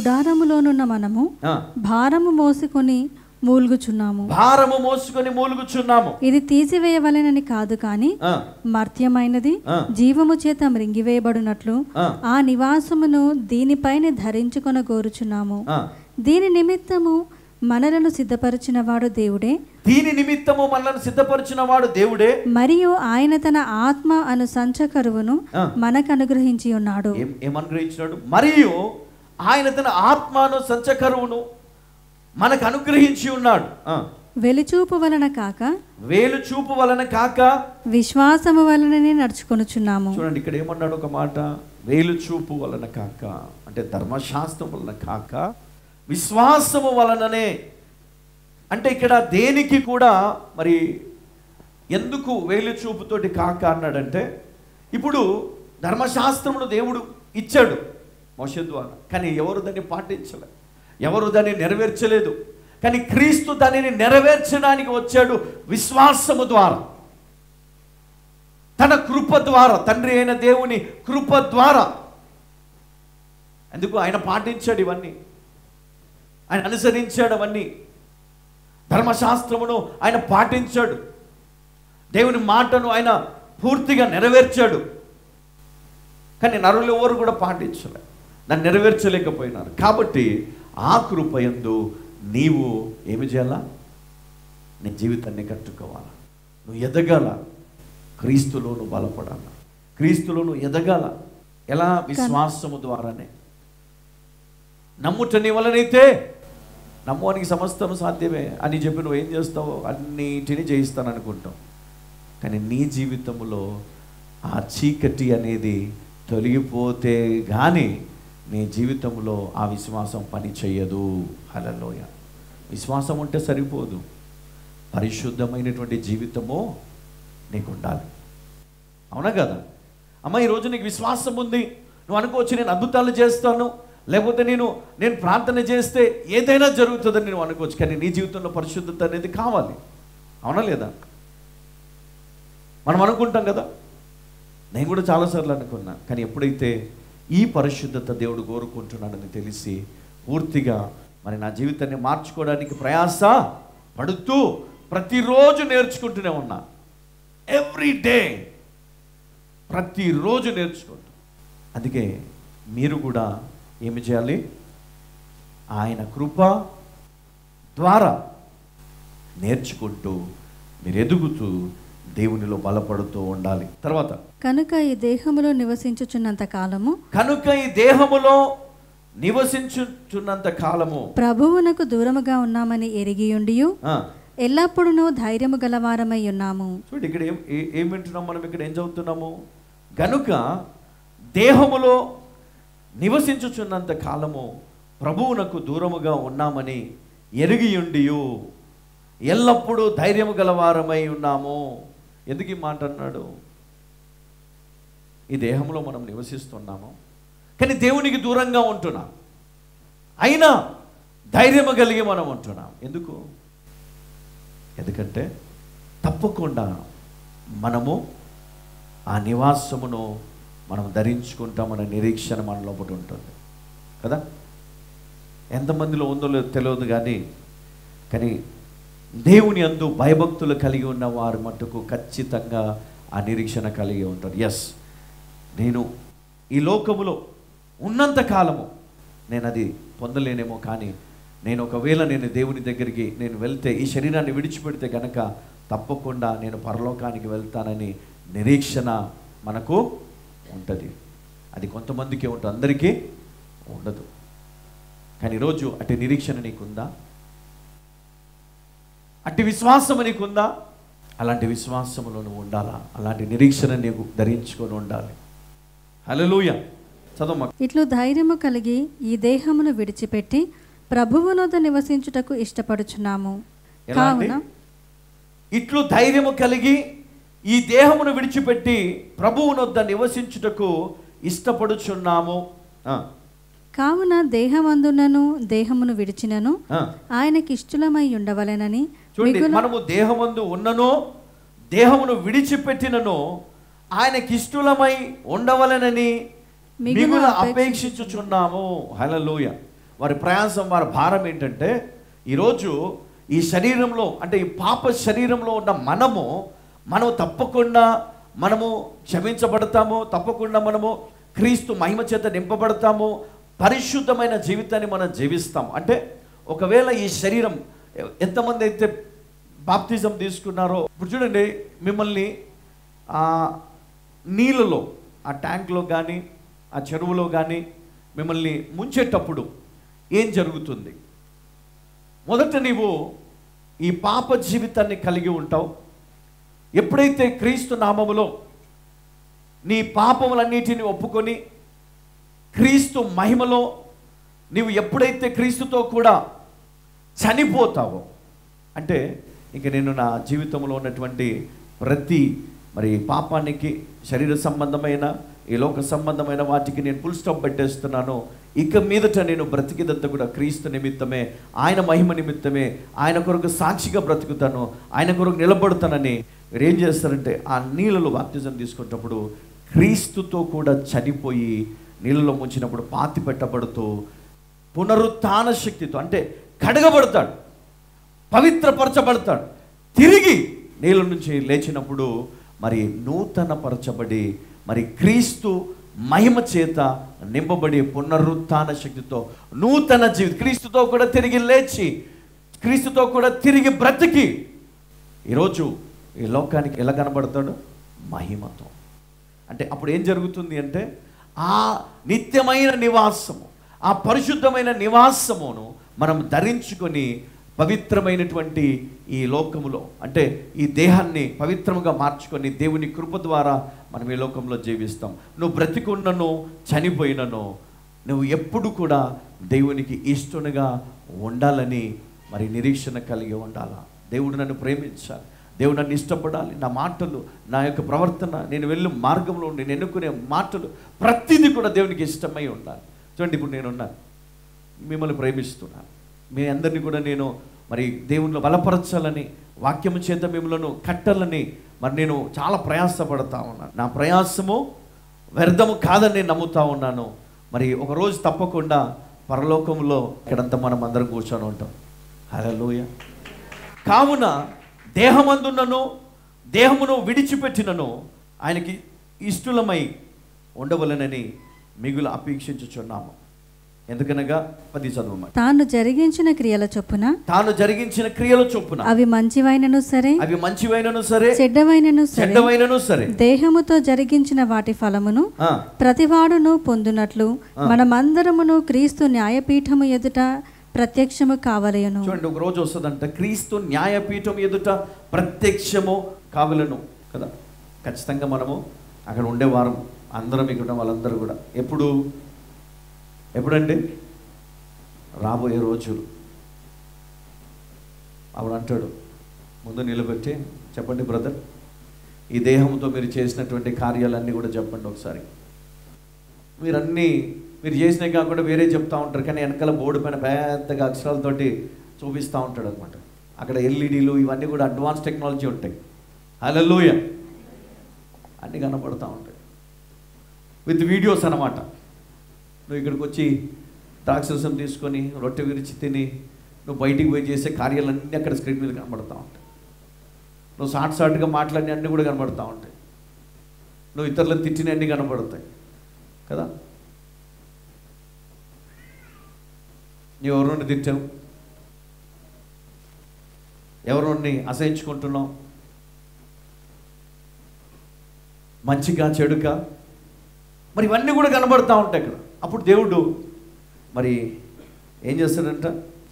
గుడారములోనున్న మనము భారము మోసుకొని మూల్గుచున్నాము. భారము మోసుకొని మూలుగుచున్నాము. ఇది తీసివేయవలెనని కాదు కాని మర్త్యమైనది. జీవము చేత మృంగివేయబడినట్లు ఆ, నివాసమును దీనిపైన ధరించుకొన కోరుచున్నాము. దీని నిమిత్తము మనలను సిద్ధపరిచిన వాడు దేవుడే. దీని నిమిత్తము మనల్ని సిద్ధపరిచిన వాడు దేవుడే. మరియు ఆయన తన ఆత్మ అను సంచకరువును. మనకు అనుగ్రహించి ఉన్నాడు ఏం మరియు ఆయన తన ఆత్మను సంచకరువును మనకు అనుగ్రహించి ఉన్నాడు. వెలిచూపు వలన కాక వేలు చూపు వలన కాక విశ్వాసము వలననే నడుచుకొనుచున్నాము. చూడండి ఇక్కడ ఏమన్నాడు ఒక మాట? వేలు చూపు వలన కాక అంటే ధర్మశాస్త్రం వలన కాక విశ్వాసము వలననే. అంటే ఇక్కడ దేనికి కూడా మరి ఎందుకు వేలు చూపుతోటి కాక అన్నాడంటే ఇప్పుడు ధర్మశాస్త్రమును దేవుడు ఇచ్చాడు. మోషే ద్వారా. కానీ ఎవరు దాన్ని పాటించలే? ఎవరు దాన్ని నెరవేర్చలేదు? కానీ క్రీస్తు దానిని నెరవేర్చడానికి వచ్చాడు విశ్వాసము ద్వారా. తన కృప ద్వారా తండ్రి అయిన దేవుని కృప ద్వారా. ఎందుకు? ఆయన పాటించాడు ఇవన్నీ. ఆయన అనుసరించాడు అవన్నీ. ధర్మశాస్త్రమును ఆయన పాటించాడు. దేవుని మాటను ఆయన పూర్తిగా నెరవేర్చాడు. కానీ నరులు ఎవరు కూడా పాటించలే. దాన్ని నెరవేర్చలేకపోయినారు. కాబట్టి ఆ కృపయందు నీవు ఏమి చేయాలా? నీ జీవితాన్ని కట్టుకోవాలా. నువ్వు ఎదగాల. క్రీస్తులో నువ్వు బలపడాల. క్రీస్తులో నువ్వు ఎదగాల. ఎలా? విశ్వాసము ద్వారానే. నమ్ముట నీ వలనైతే నమ్మువానికి సమస్తం సాధ్యమే. అని చెప్పి నువ్వు ఏం చేస్తావు అన్నిటిని చేయిస్తాను అనుకుంటావు కానీ నీ జీవితంలో ఆ చీకటి అనేది తొలగిపోతే కానీ నీ జీవితంలో ఆ విశ్వాసం పని చేయదు అలలోయ విశ్వాసం ఉంటే సరిపోదు. పరిశుద్ధమైనటువంటి జీవితము నీకు ఉండాలి అవునా కదా? అమ్మ ఈరోజు నీకు విశ్వాసం ఉంది. నువ్వు అనుకోవచ్చు నేను అద్భుతాలు చేస్తాను. లేకపోతే నేను నేను ప్రార్థన చేస్తే ఏదైనా జరుగుతుందని నేను అనుకోవచ్చు. కానీ నీ జీవితంలో పరిశుద్ధత అనేది కావాలి. అవునా లేదా? మనం అనుకుంటాం కదా? నేను కూడా చాలాసార్లు అనుకున్నా. కానీ ఎప్పుడైతే ఈ పరిశుద్ధత దేవుడు కోరుకుంటున్నాడని తెలిసి పూర్తిగా మరి నా జీవితాన్ని మార్చుకోవడానికి ప్రయాస పడుతూ ప్రతిరోజు నేర్చుకుంటూనే ఉన్నా. ఎవ్రీ డే ప్రతిరోజు నేర్చుకుంటూ. అందుకే మీరు కూడా ఏమి చేయాలి? ఆయన కృప ద్వారా నేర్చుకుంటూ మీరు ఎదుగుతూ దేవునిలో బలపడుతూ ఉండాలి. తర్వాత కనుక ఈ దేహములో నివసించుచున్నంత కాలము కనుక ఈ దేహములో నివసించుచున్నంత కాలము ప్రభువునకు దూరముగా ఉన్నామని ఎరిగియుండియు ఆ, ఎల్లప్పుడూ ధైర్యము గలవారమై ఉన్నాము. చూడండి ఇక్కడ ఏం వింటున్నాం మనం ఇక్కడ? ఏం చదువుతున్నాము? గనుక దేహములో నివసించుచున్నంత కాలము ప్రభువునకు దూరముగా ఉన్నామని ఎరిగియుండియు ఎల్లప్పుడూ ధైర్యము గలవారమై ఉన్నాము. ఎందుకు ఈ మాట అన్నాడు? ఈ దేహంలో మనం నివసిస్తున్నాము. కానీ దేవునికి దూరంగా ఉంటున్నాం. అయినా ధైర్యము కలిగి మనం ఉంటున్నాం. ఎందుకు? ఎందుకంటే తప్పకుండా మనము ఆ నివాసమును మనం ధరించుకుంటామనే నిరీక్షణ మన లోపల ఉంటుంది. కదా? ఎంతమందిలో ఉందో లేదో తెలియదు కానీ కానీ దేవుని అందు భయభక్తులు కలిగి ఉన్న వారు మట్టుకు ఖచ్చితంగా ఆ నిరీక్షణ కలిగి ఉంటారు. ఎస్ నేను ఈ లోకములో ఉన్నంత కాలము నేను అది పొందలేనేమో కానీ నేను ఒకవేళ నేను దేవుని దగ్గరికి నేను వెళ్తే ఈ శరీరాన్ని విడిచిపెడితే గనక తప్పకుండా నేను పరలోకానికి వెళ్తానని నిరీక్షణ మనకు ఉంటుంది. అది కొంతమందికి ఉంటుంది. అందరికీ ఉండదు. కానీ ఈరోజు అటు నిరీక్షణ నీకుందా? అట్టి విశ్వాసం నీకుందా? అలాంటి విశ్వాసములో నువ్వు ఉండాలా? అలాంటి నిరీక్షణ నీకు ధరించుకొని ఉండాలి. హల్లెలూయా. చదవమ్మా. ఇట్లు ధైర్యము కలిగి ఈ దేహమును విడిచిపెట్టి ప్రభువునొద్ద నివసించుటకు ఇష్టపడుచున్నాము? కావున ఇట్లు ధైర్యము కలిగి ఈ దేహమును విడిచిపెట్టి ప్రభువునొద్ద నివసించుటకు ఇష్టపడుచున్నాము. ఆ, కావున దేహమందునను దేహమును విడిచినను. ఆయనకి ఇష్టలమై ఉండవలెనని చూడండి మనము దేహమందు ఉన్ననో దేహమును విడిచిపెట్టిననో ఆయనకి ఇష్టలమై ఉండవలనని మిగులు మిగులు అపేక్షించు- అపేక్షించుచున్నాము. హలలోయ వారి ప్రయాసం వారి భారం ఏంటంటే ఈరోజు ఈ శరీరంలో అంటే ఈ పాప శరీరంలో ఉన్న మనము మనం తప్పకుండా మనము క్షమించబడతాము తప్పకుండా మనము క్రీస్తు మహిమ చేత నింపబడతాము పరిశుద్ధమైన జీవితాన్ని మనం జీవిస్తాం అంటే ఒకవేళ ఈ శరీరం ఎంతమంది అయితే బాప్తిజం తీసుకున్నారో. ఇప్పుడు చూడండి మిమ్మల్ని ఆ నీళ్ళలో ఆ ట్యాంక్లో కానీ ఆ చెరువులో కానీ మిమ్మల్ని ముంచేటప్పుడు ఏం జరుగుతుంది? మొదట నీవు ఈ పాప జీవితాన్ని కలిగి ఉంటావు. ఎప్పుడైతే క్రీస్తు నామములో నీ పాపములన్నిటిని ఒప్పుకొని క్రీస్తు మహిమలో నీవు ఎప్పుడైతే క్రీస్తుతో కూడా చనిపోతావో అంటే ఇంక నేను నా జీవితంలో ఉన్నటువంటి ప్రతి మరి పాపానికి శరీర సంబంధమైన ఈ లోక సంబంధమైన వాటికి నేను ఫుల్ స్టాప్ పెట్టేస్తున్నాను. ఇక మీదట నేను బ్రతికిదంతా కూడా క్రీస్తు నిమిత్తమే ఆయన మహిమ నిమిత్తమే ఆయన కొరకు సాక్షిగా బ్రతుకుతాను ఆయన కొరకు నిలబడతానని ఏం చేస్తారంటే ఆ నీళ్ళలో బాప్తిజం తీసుకున్నప్పుడు క్రీస్తుతో కూడా చనిపోయి నీళ్ళలో ముంచినప్పుడు పాతి పెట్టబడుతూ పునరుత్థాన శక్తితో అంటే కడగబడతాడు. పవిత్రపరచబడతాడు. తిరిగి నీళ్ళ నుంచి లేచినప్పుడు మరి నూతన పరచబడి మరి క్రీస్తు మహిమ చేత నింపబడి పునరుత్న శక్తితో నూతన జీవితం క్రీస్తుతో కూడా తిరిగి లేచి క్రీస్తుతో కూడా తిరిగి బ్రతికి ఈరోజు ఈ లోకానికి ఎలా కనబడతాడు? మహిమతో. అంటే అప్పుడు ఏం జరుగుతుంది అంటే ఆ నిత్యమైన నివాసము ఆ పరిశుద్ధమైన నివాసమును మనం ధరించుకొని పవిత్రమైనటువంటి ఈ లోకములో అంటే ఈ దేహాన్ని పవిత్రముగా మార్చుకొని దేవుని కృప ద్వారా మనం ఈ లోకంలో జీవిస్తాం. నువ్వు బ్రతికున్నను చనిపోయినను నువ్వు ఎప్పుడు కూడా దేవునికి ఇష్టనుగా ఉండాలని మరి నిరీక్షణ కలిగి ఉండాలా? దేవుడు నన్ను ప్రేమించాలి. దేవుడు నన్ను ఇష్టపడాలి. నా మాటలు నా యొక్క ప్రవర్తన నేను వెళ్ళు మార్గంలో నేను ఎన్నుకునే మాటలు ప్రతిదీ కూడా దేవునికి ఇష్టమై ఉండాలి. చూడండి ఇప్పుడు నేనున్నాను. మిమ్మల్ని ప్రేమిస్తున్నాను మీ అందరినీ కూడా నేను మరి దేవుణ్ణి బలపరచాలని వాక్యము చేత మిమ్మల్ని కట్టాలని మరి నేను చాలా ప్రయాసపడతా ఉన్నాను. నా ప్రయాసము వ్యర్థము కాదని నేను నమ్ముతా ఉన్నాను. మరి ఒకరోజు తప్పకుండా పరలోకంలో ఇక్కడంతా మనం అందరం కూర్చొని ఉంటాం. హలోయ కావున దేహమందున్నను దేహమును విడిచిపెట్టినను ఆయనకి ఇష్టలమై ఉండవలనని మిగులు అపేక్షించుచున్నాము. ఎందుకనగా పది చదవమని తాను జరిగించిన క్రియల చొప్పున తాను జరిగించిన క్రియల చొప్పున. అవి మంచివైనను సరే అవి మంచివైనను సరే చెడ్డవైనను సరే చెడ్డవైనను సరే. దేహముతో జరిగించిన వాటి ఫలమును ప్రతివాడును పొందునట్లు మనమందరమును క్రీస్తు న్యాయపీఠము ఎదుట ప్రత్యక్షము కావలయను చూడండి ఒక రోజు వస్తుందంట క్రీస్తు న్యాయపీఠం ఎదుట ప్రత్యక్షము కావలను కదా. ఖచ్చితంగా మనము అక్కడ ఉండేవారం అందరం ఇక్కడ వాళ్ళందరూ కూడా. ఎప్పుడు? ఎప్పుడండి? రాబోయే రోజులు. అప్పుడు అంటాడు ముందు నిలబెట్టి చెప్పండి బ్రదర్ ఈ దేహంతో మీరు చేసినటువంటి కార్యాలన్నీ కూడా చెప్పండి ఒకసారి. మీరన్నీ మీరు చేసినవి కాకుండా వేరే చెప్తూ ఉంటారు కానీ వెనకాల బోర్డు పైన పెద్దగా అక్షరాలతోటి చూపిస్తూ ఉంటాడు అనమాట అక్కడ ఎల్ఈడీలు ఇవన్నీ కూడా అడ్వాన్స్ టెక్నాలజీ ఉంటాయి. హలలోయ అన్నీ కనపడుతూ ఉంటాయి. విత్ వీడియోస్ అనమాట నువ్వు ఇక్కడికి వచ్చి ద్రాక్షరసం తీసుకొని రొట్టె విరిచి తిని నువ్వు బయటికి పోయి చేసే కార్యాలన్నీ అక్కడ స్క్రీన్ మీద కనబడతా ఉంటాయి. నువ్వు సాట్ సాట్గా మాట్లాడిన అన్నీ కూడా కనబడతా ఉంటాయి. నువ్వు ఇతరులను తిట్టిన అన్నీ కనబడతాయి. కదా? నువ్వు ఎవరిని తిట్టావు? ఎవరిని అసహించుకుంటున్నావు? మంచిగా చెడుక? మరి ఇవన్నీ కూడా కనబడతా ఉంటాయి ఇక్కడ అప్పుడు దేవుడు మరి ఏం చేస్తాడంట?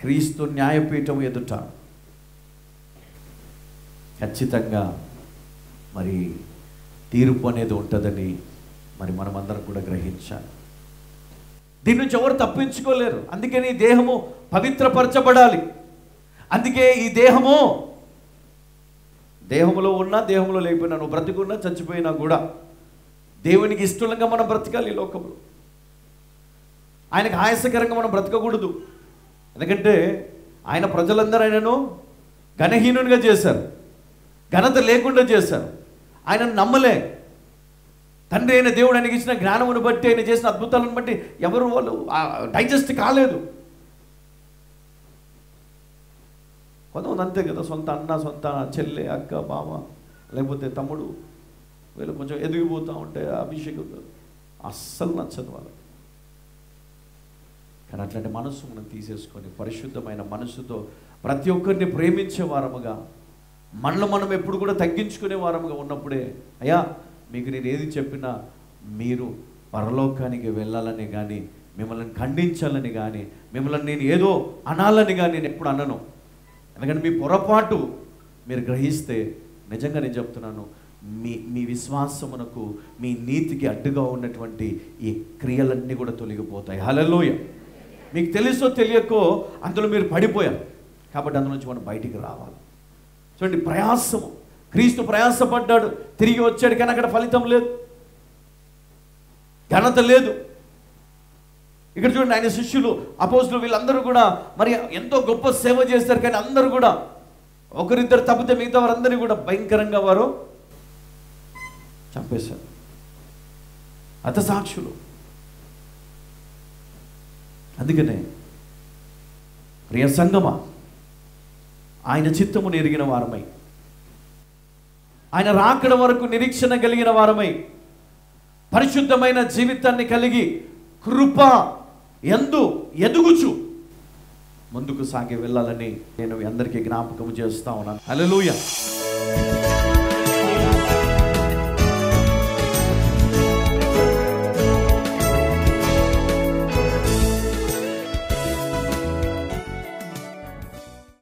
క్రీస్తు న్యాయపీఠం ఎదుట ఖచ్చితంగా మరి తీర్పు అనేది ఉంటుందని మరి మనమందరం కూడా గ్రహించాలి. దీని నుంచి ఎవరు తప్పించుకోలేరు. అందుకని ఈ దేహము పవిత్రపరచబడాలి. అందుకే ఈ దేహము దేహములో ఉన్నా దేహంలో లేకపోయినా నువ్వు బ్రతికున్నా చచ్చిపోయినా కూడా దేవునికి ఇష్టంగా మనం బ్రతకాలి ఈ లోకంలో. ఆయనకు ఆయాసకరంగా మనం బ్రతకకూడదు. ఎందుకంటే ఆయన ప్రజలందరూ ఆయనను ఘనహీనునిగా చేశారు. ఘనత లేకుండా చేశారు. ఆయన నమ్మలే. తండ్రి అయిన దేవుడు ఆయనకి ఇచ్చిన జ్ఞానమును బట్టి ఆయన చేసిన అద్భుతాలను బట్టి ఎవరు వాళ్ళు డైజెస్ట్ కాలేదు. కొంతమంది అంతే కదా సొంత అన్న సొంత చెల్లె అక్క మామ లేకపోతే తమ్ముడు వీళ్ళు కొంచెం ఎదిగిపోతూ ఉంటే అభిషేకం. అస్సలు నచ్చదు వాళ్ళకి. కానీ అట్లాంటి మనసు మనం తీసేసుకొని పరిశుద్ధమైన మనసుతో ప్రతి ఒక్కరిని ప్రేమించే వారముగా మనలో మనం ఎప్పుడు కూడా తగ్గించుకునే వారముగా ఉన్నప్పుడే అయ్యా మీకు నేను ఏది చెప్పినా మీరు పరలోకానికి వెళ్ళాలని కానీ మిమ్మల్ని ఖండించాలని కానీ మిమ్మల్ని నేను ఏదో అనాలని కానీ నేను ఎప్పుడు అనను. ఎందుకంటే మీ పొరపాటు మీరు గ్రహిస్తే నిజంగా నేను చెప్తున్నాను మీ మీ విశ్వాసమునకు మీ నీతికి అడ్డుగా ఉన్నటువంటి ఈ క్రియలన్నీ కూడా తొలగిపోతాయి. హలలోయ మీకు తెలుసో తెలియకో అందులో మీరు పడిపోయారు. కాబట్టి అందులో నుంచి మనం బయటికి రావాలి. చూడండి ప్రయాసము. క్రీస్తు ప్రయాసపడ్డాడు. తిరిగి వచ్చాడు కానీ అక్కడ ఫలితం లేదు. ఘనత లేదు. ఇక్కడ చూడండి ఆయన శిష్యులు అపోజులు వీళ్ళందరూ కూడా మరి ఎంతో గొప్ప సేవ చేస్తారు కానీ అందరూ కూడా ఒకరిద్దరు తప్పితే మిగతా వారందరినీ కూడా భయంకరంగా వారు చంపేశారు. అత సాక్షులు అందుకనే ప్రియ సంగమ ఆయన చిత్తము నెరిగిన వారమై ఆయన రాకడ వరకు నిరీక్షణ కలిగిన వారమై పరిశుద్ధమైన జీవితాన్ని కలిగి కృప ఎందు ఎదుగుచు ముందుకు సాగి వెళ్ళాలని నేను అందరికీ జ్ఞాపకం చేస్తా ఉన్నాను. హల్లెలూయా.